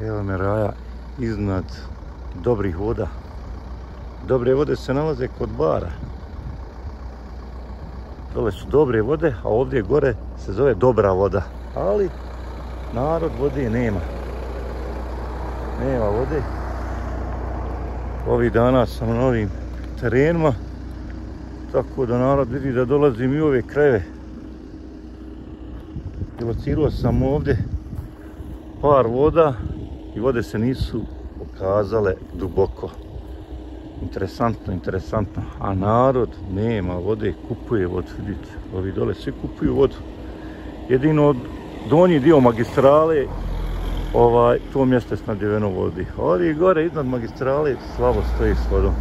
Evo me raja iznad dobrih voda. Dobre vode se nalaze kod bara. Dole su dobre vode, a ovdje gore se zove dobra voda. Ali narod vode nema. Nema vode. Ovih dana sam na novim terenima. Tako da narod vidi da dolazim i u ove krajeve. Ilocirao sam ovdje par voda i vode se nisu pokazale duboko. Interesantno, interesantno. A narod nema vode, kupuje vodu. Vidite, ovi dole svi kupuju vodu. Jedino donji dio magistrale, ovaj, to mjesto je snadjeveno vodi. Ovi gore iznad magistrale slabo stoji s vodom.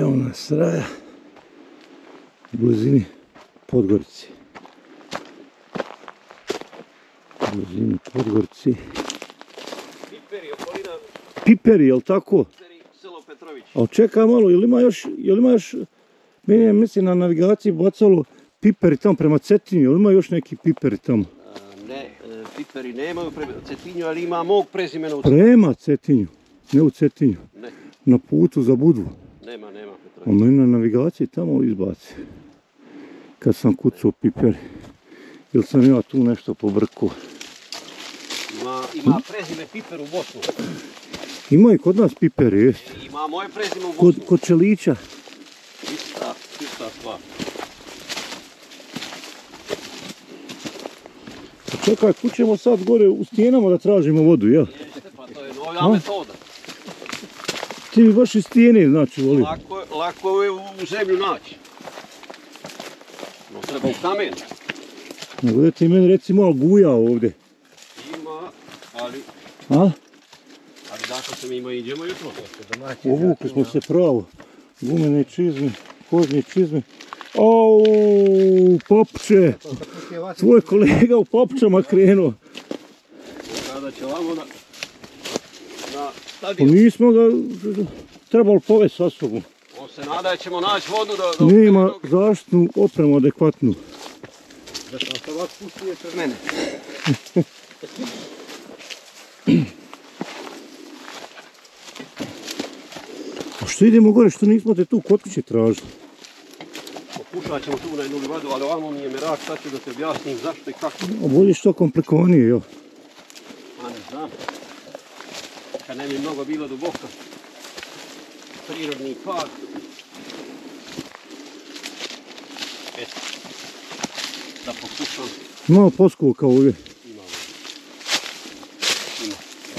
Evo nas raja u blizini Podgorici. U blizini Podgorici. Piperi, okolina, Piperi, jel tako? Piperi, selo Petrović. A čekaj malo, jel ima još, jel ima još, meni je mislim na navigaciji bacalo piperi tamo prema Cetinju, jel ima još neki piperi tamo? Ne, e, piperi nemaju prema Cetinju, ali ima mog prezimena u Prema Cetinju, ne u Cetinju, Ne, na putu za Budvu. Nema, nema Petrović. meni na navigaciji tamo izbaci. Kad sam kucao piperi. Jel sam ja tu nešto pobrkao? Ima, ima prezime Piper u Bosnu. Ima i kod nas piperi, jest. Ima moje prezime u Kod, Bosnu. kod Čelića. Ista, ista stvar. A čekaj, kućemo sad gore u stijenama da tražimo vodu, jel? Jeste, pa to je nova metoda. Ti mi baš iz stijene, znači, voli. Lako, je- lako je u u zemlju naći. No treba u kamen. Nego da ti meni reci malo buja ovdje. Ima, ali, A? ali dakle se mi ima idemo jutro. Ovukli smo se pravo. Gumene čizme, kožne čizme. Au, popče! Tvoj kolega u popčama krenuo. Kada će vamo na, na Pa stadion. nismo ga trebali povesti sa sobom. On se nada da ćemo naći vodu da... da Nema zaštitnu opremu adekvatnu. Da sam se ovako pustio pred mene. A što idemo gore, što nismo te tu kod kuće tražili? Pokušat ćemo tu na jednu livadu, ali ovamo mi je merak, sad ću da te objasnim zašto i kako. A bolje što komplikovanije, jel? A ne znam. Kad ne bi mnogo bilo duboko. Prirodni park. Eto. Da pokušam. Malo.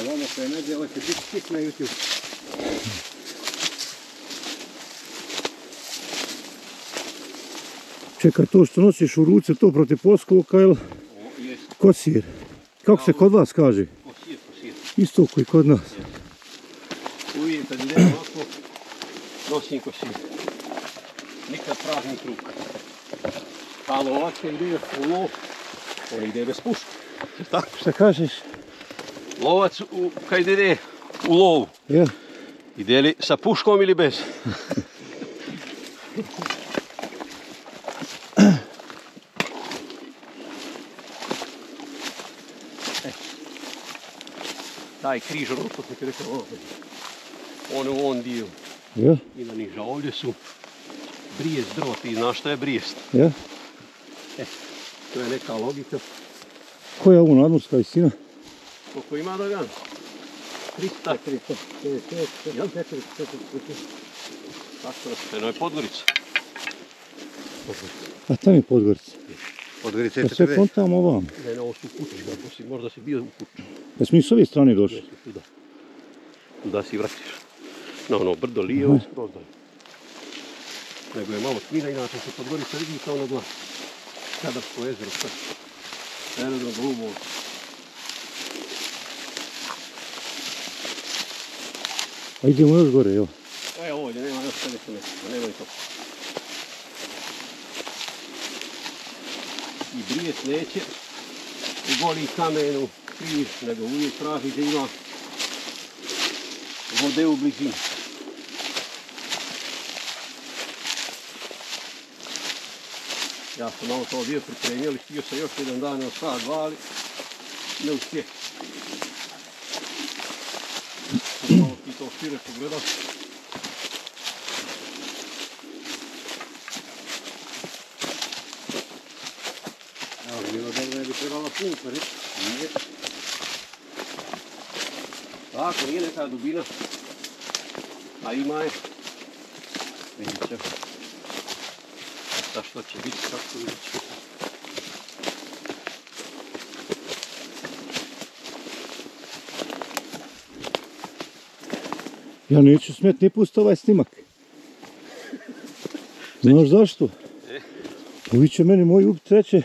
Imamo. Koje ne će biti tik na YouTube. Čekaj, to što nosiš u ruce, to protiv poskuka, jel? O, jest. Kosir. Kako se kod vas kaže? Isto koji kod nas. Uvijek kad idem ovako, nosim kosir. Nikad praznih ruka. A lovac kad ide u lov, on ide bez puške. Tako. Šta kažeš? Lovac u, kad ide u lovu, Ja. ide li sa puškom ili bez? Taj križ što sam ti rekao. On u ovom dio Ja, i na niža. Ovdje su brijest drvo, ti znaš šta je brijest. ja. To je neka logika. Koja je ovo nadmorska visina? Koliko ima da ga? 300. Jel? Tako, eno je Podgorica. A tam je Podgorica. Podgorica Pa sve kon tamo ovam. Ne, ne, ovo su si, možda si bio u kuću. Pa smo i s ove strane došli. Tuda. Tuda si vratiš. Na ono brdo lijevo i skroz dalje. Nego je malo tmina, inače se Podgorica vidi kao na glas. Kadarsko jezero, sve. Aerodrom Glumov. A idemo još gore, evo. E, ovdje nema još sljedeće mjesto, nemoj to. I brijest neće u goli kamenu pri legovih trahi zima vode v bližini. Ja sam malo to bio pripremio, htio sam još jedan dan na sad dva, ali ne uspije. Malo ti to šire pogledam. Evo, bilo dobro je bi trebala pumpa, ne? Ne. Tako, nije neka dubina. A ima je. Vidjet ćemo. A šta što će biti, kako vidjet. Ja neću smet ni pustiti ovaj snimak. Znaš zašto? Ovi će meni moji up treće.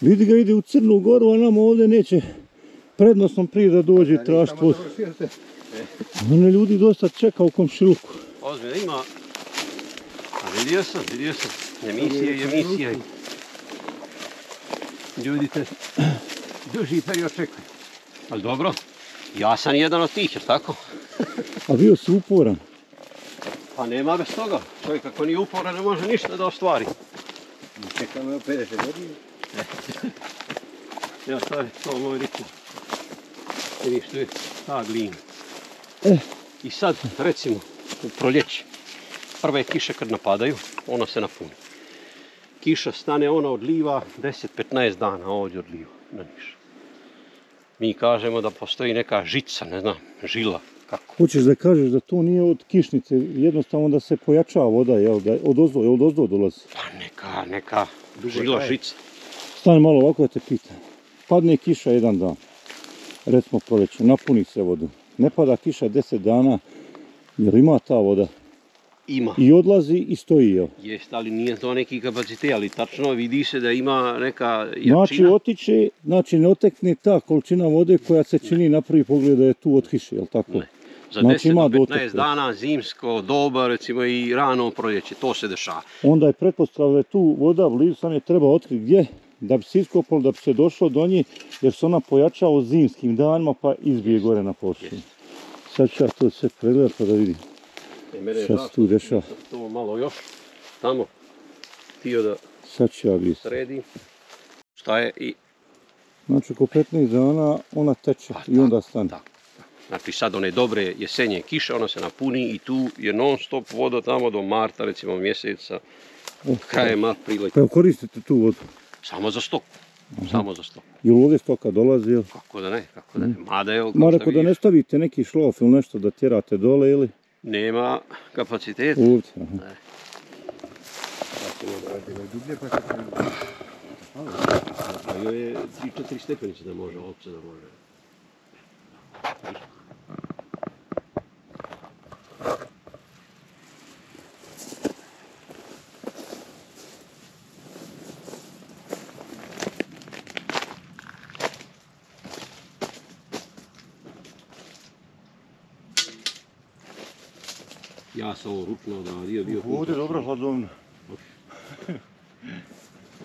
Vidi ga ide u Crnu Goru, a nama ovdje neće prednosnom prije da dođe i traži put. Mene ljudi dosta čeka u komšiluku. Ozbiljno ima. A vidio sam, vidio sam. Emisije i emisije. Ljudi te duži period čekaju. Ali dobro, ja sam jedan od tih, jer tako? A bio si uporan. Pa nema bez toga. Čovjek ako nije uporan ne može ništa da ostvari. Čekamo evo 50 godina. Ja to je to moj ritmo. Vidiš tu je ta glina. Eh. I sad, recimo, u proljeće, prve kiše kad napadaju, ona se napuni. Kiša stane, ona odliva 10-15 dana ovdje odliva na niš. Mi kažemo da postoji neka žica, ne znam, žila, kako. Hoćeš da kažeš da to nije od kišnice, jednostavno da se pojačava voda, jel, da od ozdo, od ozdo dolazi. Pa neka, neka žila, žica. Stani malo ovako da te pitam. Padne kiša jedan dan, recimo proljeće, napuni se vodu. Ne pada kiša 10 dana, jer ima ta voda. Ima. I odlazi i stoji, jel? Jest, ali nije to neki kapacitet, ali tačno vidi se da ima neka jačina. Znači otiče, znači ne otekne ta količina vode koja se čini na prvi pogled da je tu od kiše, jel tako? Ne. Za Znači 10 ima do 15 dotok. dana zimsko doba, recimo i rano proljeće, to se dešava. Onda je pretpostavljeno da je tu voda blizu, sam je treba otkriti gdje, da bi se iskopalo, da bi se došlo do nje, jer se ona pojačava u zimskim danima pa izbije gore na površinu. Sad ću ja to sve pregledati pa da vidim. E, mene je Šta se tu dešava? sam To malo još tamo htio da Sad ću ja vidjeti. sredim. Šta je i Znači oko 15 dana ona teče Pa, i onda stane. tako. Znači sad one dobre jesenje kiše, ona se napuni i tu je non stop voda tamo do marta recimo mjeseca, Eh, krajem aprila. Pa koristite tu vodu. Samo za stoku. Samo za stoku. Jel ovdje stoka dolazi, jel? Kako da ne, kako da ne. Mada je, Ma rekao da ne stavite neki šlof ili nešto da tjerate dole ili nema kapaciteta. ovdje. aha. Dublje pa se A joj je 3-4 stepenice da može, opće da može. Ja sam ovo ručno odradio, bio Ovdje je dobra hladovna.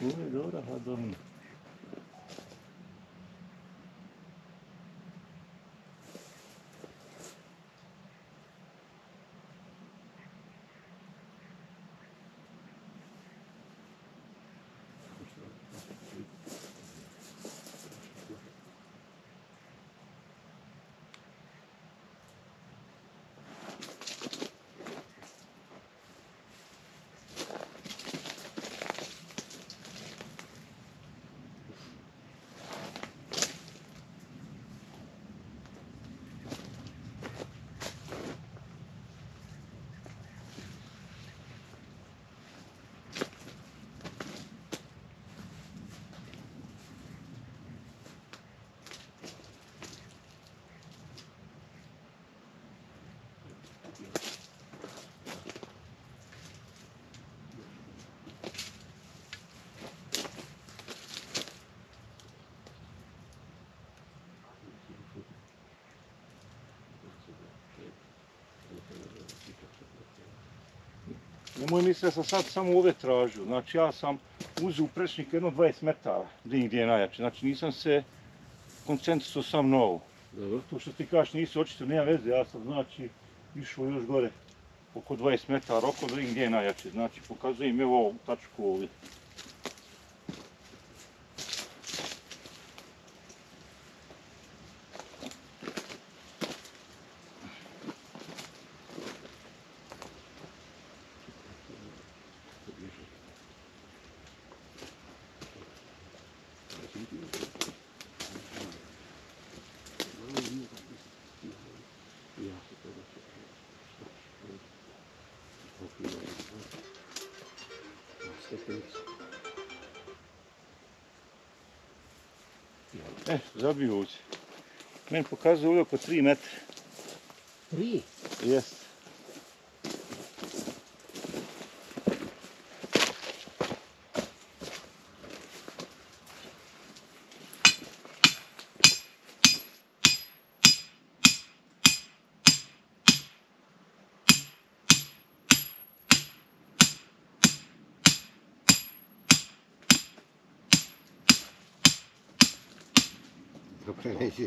Ovdje je dobra hladovna. Nemoj misliti da sam sad samo ove tražio. Znači ja sam uzeo prečnik jedno 20 metara, gdje gdje je najjače. Znači nisam se koncentrisao sam na ovo. Dobro. To što ti kažeš nisi očito, nema veze, ja sam znači išao još gore oko 20 metara oko da gdje je najjače. Znači pokazujem evo ovu tačku ovdje. E, zabio ovdje. Meni pokazuje ovdje oko 3 metra. Tri. Jest.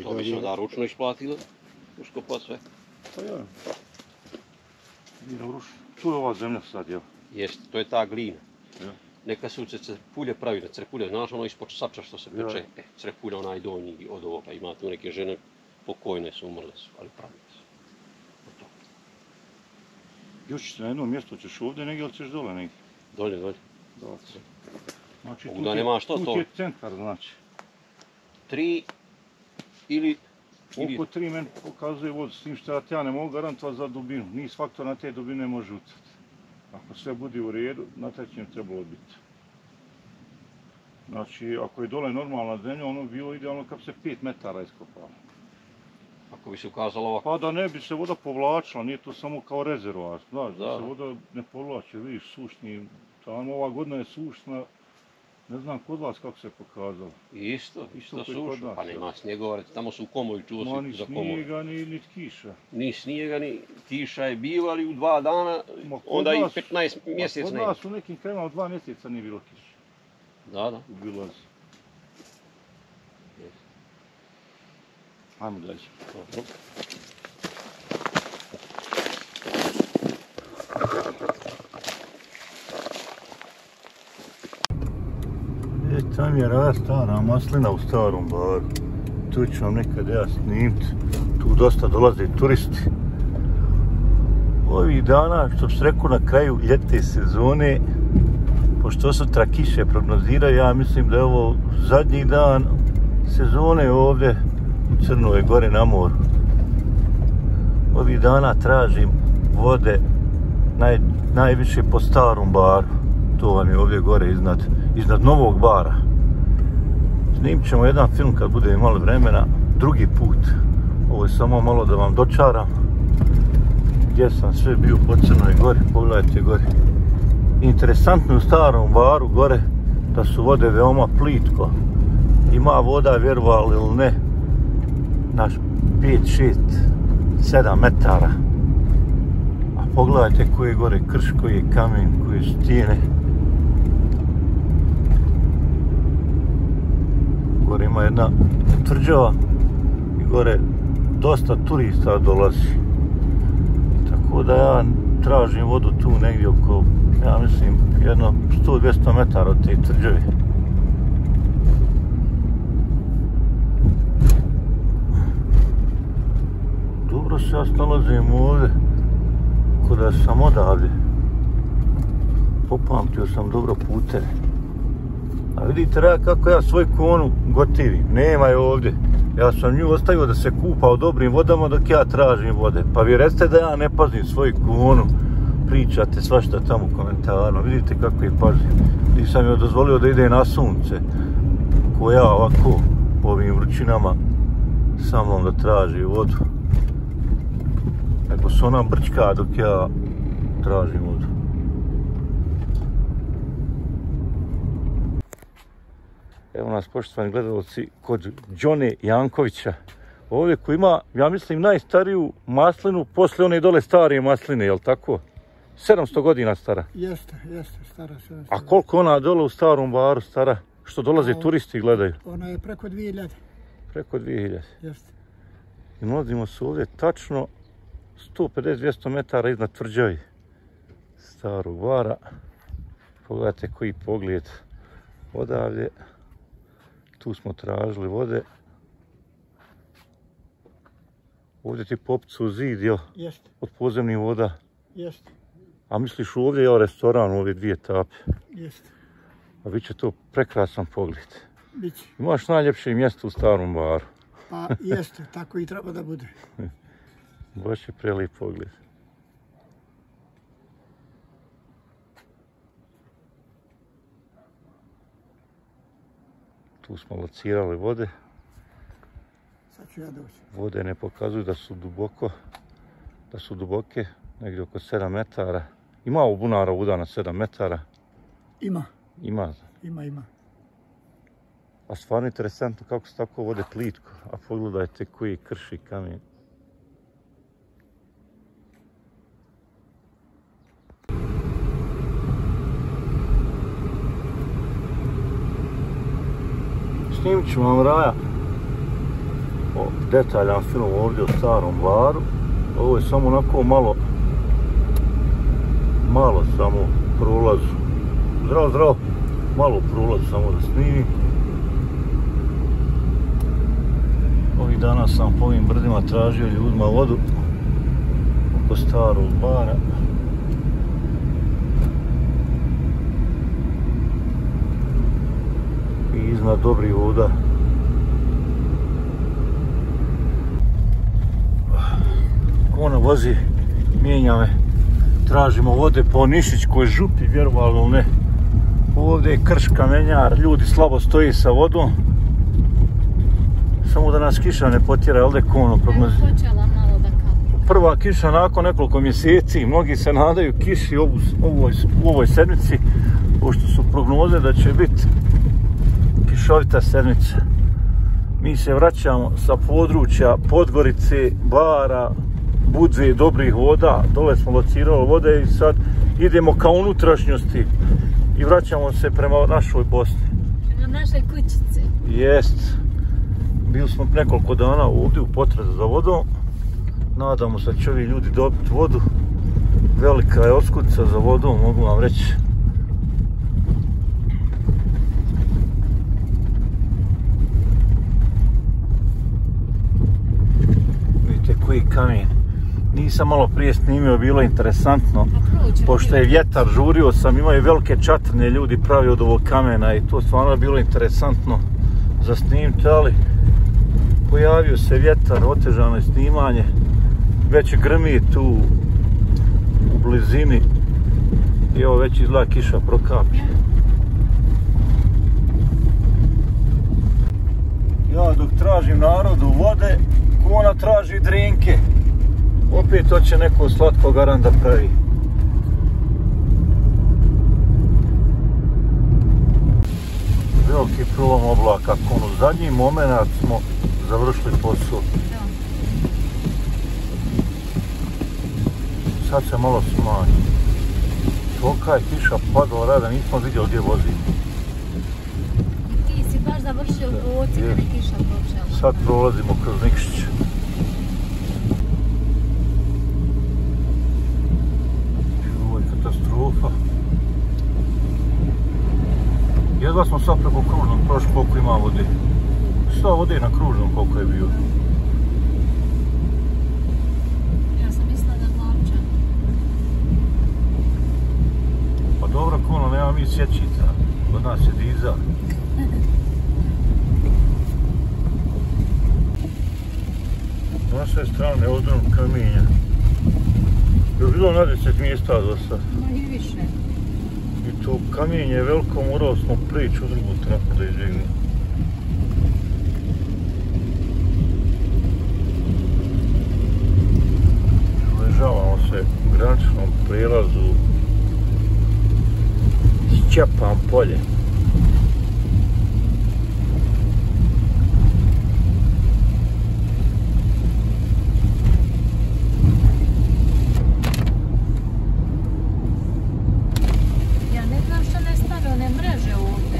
To bi se onda ručno isplatilo. Uskopat sve. Pa ja. Ruš. Tu je ova zemlja sad, jel? Jest, to je ta glina. Ja. Neka su se crpulje pravile, crpulje, znaš ono ispod sača što se Ja. peče, e, crpulja onaj donji od ovoga, ima tu neke žene pokojne su, umrle su, ali pravile su. To. Još ćeš na jednom mjestu, ćeš ovdje negdje ili ćeš dole negdje? Dolje, dolje. Znači, Mogu tu da ti je- nema što tu to. ti je centar, znači. Tri ili... Oko tri meni pokazuje vod, s tim što ja ne mogu garantovati za dubinu. Nis faktor na te dubine može utjecati. Ako sve bude u redu, na taj će mi trebalo biti. Znači, ako je dole normalna zemlja, ono bi bilo idealno kad bi se 5 metara iskopalo. ako bi se ukazalo ovako. Pa da ne bi se voda povlačila, nije to samo kao rezervoar, znaš, da, Da. se voda ne povlači, vidiš, sušni, tamo ova godina je sušna, ne znam kod vas kako se pokazalo. Isto, Isto kod nas, Pa nema snijegova, reci, tamo su u komoju, čuo Ma ni za komoju. snijega, ni, ni kiša. Ni snijega, ni kiša je bilo, ali u dva dana, Ma kod onda i nas- 15 A mjesec kod ne. nas u nekim krajima dva mjeseca nije bilo kiše. Da, da. U Bilazi. Ajmo dalje. Dobro. Tam je raz stara maslina u starom baru. Tu ću vam nekad ja snimit. Tu dosta dolaze turisti. Ovih dana, što bi se rekao na kraju ljete sezone, pošto sutra kiše prognoziraju, ja mislim da je ovo zadnji dan sezone ovdje u Crnoj Gori na moru. Ovih dana tražim vode naj, najviše po starom baru. To vam je ovdje gore iznad, iznad novog bara. Snimit ćemo jedan film kad bude imali vremena, drugi put. Ovo je samo malo da vam dočaram gdje sam sve bio po Crnoj Gori, pogledajte gore. Interesantno je u starom baru gore da su vode veoma plitko. Ima voda, vjerovali ili ne, na 5, 6, 7 metara. A pogledajte koji je gore krš, koji je kamen, koje su stijene. Gore ima jedna tvrđava i gore dosta turista dolazi. Tako da ja tražim vodu tu negdje oko, ja mislim, jedno 100-200 metara od te tvrđave. Dobro se ja snalazim ovdje, ko da sam odavde. Popamtio sam dobro puteve. A vidite ja kako ja svoj konu gotivim, nema je ovdje. Ja sam nju ostavio da se kupa u dobrim vodama dok ja tražim vode. Pa vi recite da ja ne pazim svoj konu, pričate svašta tamo u komentarima, vidite kako je pazim. Nisam joj dozvolio da ide na sunce, ko ja ovako u ovim vrućinama sa mnom da traži vodu. Nego se ona brčka dok ja tražim vodu. Evo nas poštovani gledalci kod Đone Jankovića. Ovdje koji ima, ja mislim, najstariju maslinu posle one dole starije masline, jel tako? 700 godina stara. Jeste, jeste, stara se. A koliko ona dole u starom baru stara? Što dolaze A, turisti i gledaju? Ona je preko 2000, Preko 2000. jeste. I nalazimo se ovdje tačno 150-200 metara iznad tvrđavi starog bara. Pogledajte koji pogled odavlje. Tu smo tražili vode. Ovdje ti popcu zid, jel, Jeste, od podzemnih voda. jeste, A misliš ovdje je restoran, ove dvije tape. jeste. A bit će to prekrasan pogled. Biće. Imaš najljepše mjesto u starom baru. Pa jeste, tako i treba da bude. Baš je prelijep pogled. Tu smo locirali vode. Sad ću ja doći. Vode ne pokazuju da su duboko, da su duboke, negdje oko 7 metara. Ima u bunara voda na 7 metara. Ima, Ima. ima, ima. A stvarno interesantno kako se tako vode plitko. A pogledajte koji krši kamen. Snimit ću vam raja o detaljan film ovdje o starom baru. Ovo je samo onako malo malo samo prolazu. Zdravo, zdravo. Malo prolazu samo da snimim. Ovih dana sam po ovim brdima tražio ljudima vodu oko starog bara. I iznad dobrih voda. Ona vozi, mijenja me. Tražimo vode po Nišićkoj župi, vjerovali ili ne. Ovdje je krš kamenjar, ljudi slabo stoji sa vodom. Samo da nas kiša ne potjera, jel da je kono Evo prognozi. počela malo da kapa. Prva kiša nakon nekoliko mjeseci, mnogi se nadaju kiši ovu, ovoj, u ovoj sedmici, pošto su prognoze da će biti kišovita sedmica. Mi se vraćamo sa područja Podgorice, Bara, Budze, Dobrih voda, dole smo locirali vode i sad idemo ka unutrašnjosti i vraćamo se prema našoj Bosni. Prema našoj kućici. Jest. Bili smo nekoliko dana ovdje u potrazi za vodom. Nadamo se da će ovi ljudi dobiti vodu. Velika je oskudica za vodom, mogu vam reći. Koji kamen. Nisam malo prije snimio, bilo je interesantno. A prođe. Pošto je vjetar, žurio sam, imaju velike čatrne ljudi pravi od ovog kamena i to stvarno je bilo interesantno za snimiti, ali pojavio se vjetar, otežano je snimanje, već grmi tu u blizini i evo već izgleda kiša prokapi. Ja dok tražim narodu vode, ona traži drinke. Opet hoće neko slatko garan da pravi. Veliki prolom oblaka, ono zadnji moment smo završili posao. Sad se malo smanji. Tolika je kiša padala rada, nismo vidjeli gdje vozi. Završio u oci kad je kiša počela. Sad prolazimo kroz Nikšić. Ovo je katastrofa. Jedva smo sad preko kružnog prošli koliko ima vode. Sva vode na kružnom koliko je bio. Ja sam mislila da Glavčan. Pa dobro, kono, nema mi sjećica. Kod nas je diza. S naše strane odrom kamenja. Je bilo na deset mjesta do sad. Ma i više. I to kamenje je veliko, morali smo prići u drugu traku da izbjegnemo. Ležavamo se u graničnom prijelazu Šćepan polje. Ja ne znam što ne stave one mreže ovdje.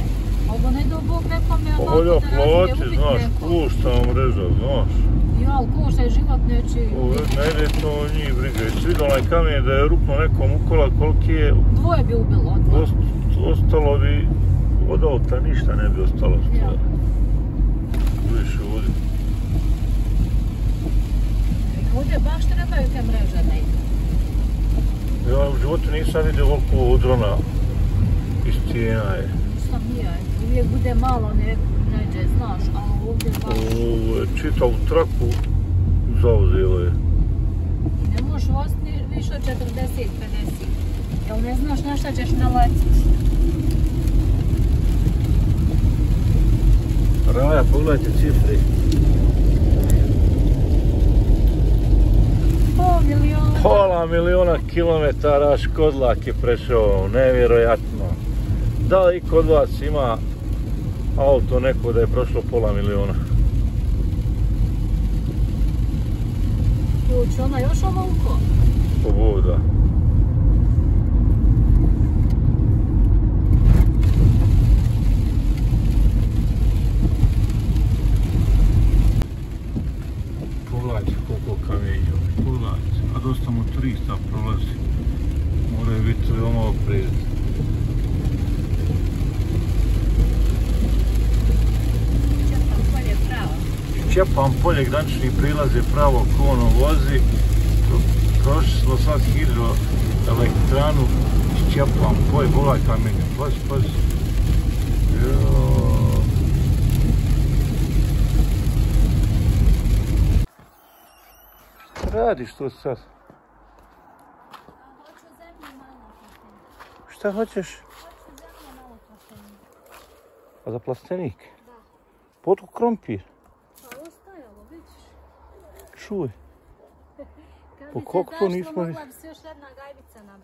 Ovo ne do Bog nekom je ovako Olja, da razbije plati, ubit pušta mreža, znaš. Ja, ali kuša je život neće. Ne ide to njih briga. Jesi vidio onaj kamen da je rupno nekom ukola koliki je, Dvoje bi ubilo odmah. ost- ostalo bi od auta, ništa ne bi ostalo. Ja. Vidiš ovdje. Ovdje baš trebaju te mreže da idu. Ja u životu nisam vidio ovoliko odrona i stijena je. Sam nije. Uvijek bude malo ne neđe, znaš, ali je čitavu traku zauzelo je. ne možeš voziti ni više od 40-50. Jel ne znaš na šta ćeš naletiti? Raja, pogledajte cifri. Miliona. Pola miliona kilometara Škodlak je prešao, nevjerojatno. Da li i kod vas ima auto neko da je prošlo pola miliona? Juč, ona još ovoliko. Pobuda. Pogledajte koliko kamenja, pogledajte. A dosta motorista prolazi. Moraju biti veoma oprezni. Čekam polje pravo. Čepam polje, granični prilaz je pravo ko ono vozi. Prošli smo sad hidro elektranu, Čepam polje, pogledaj kamenja, pazi, pazi. Radiš tu sad? Šta hoćeš? Hoću malo plastenik. A za plastenik? Da. Potu krompir. Pa ostajalo, vidiš. Čuj. Kad Po bi se koliko nismo- mogla bi se još jedna gajbica nabrati.